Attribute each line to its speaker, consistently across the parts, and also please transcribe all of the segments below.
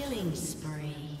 Speaker 1: Killing spree.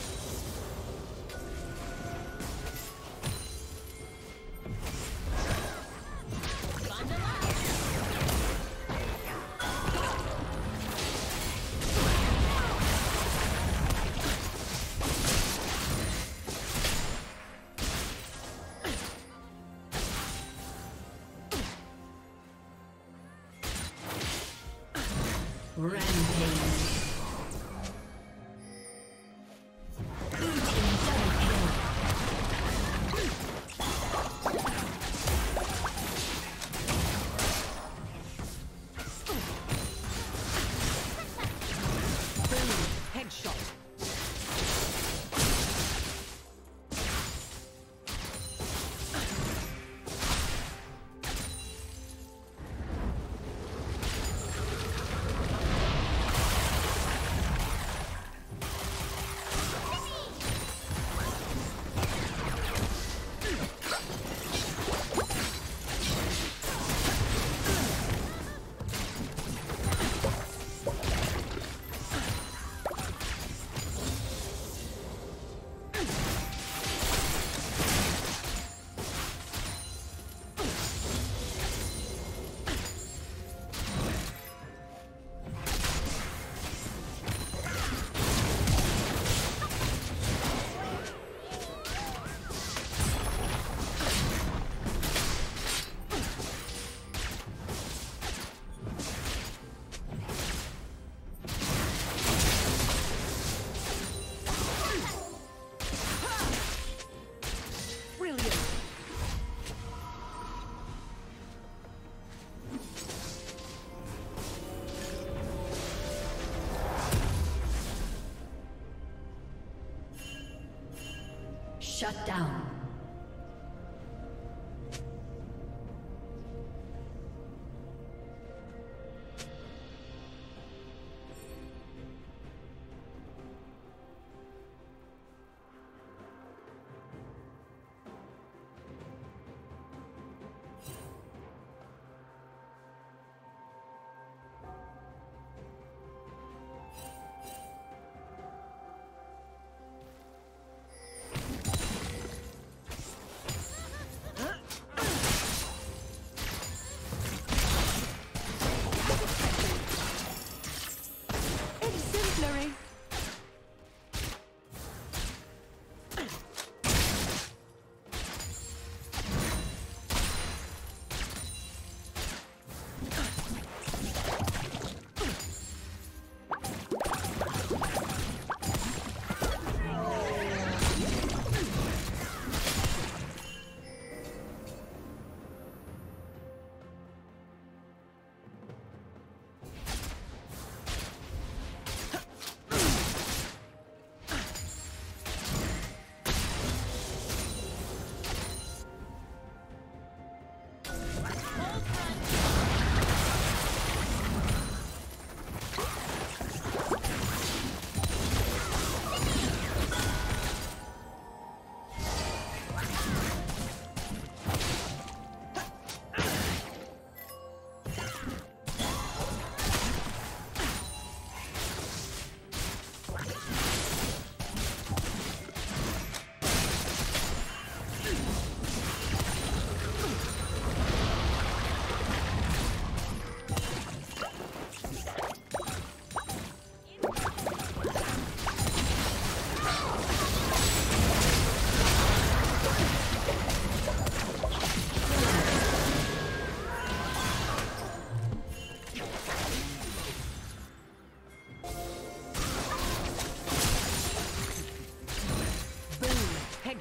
Speaker 1: Shut down.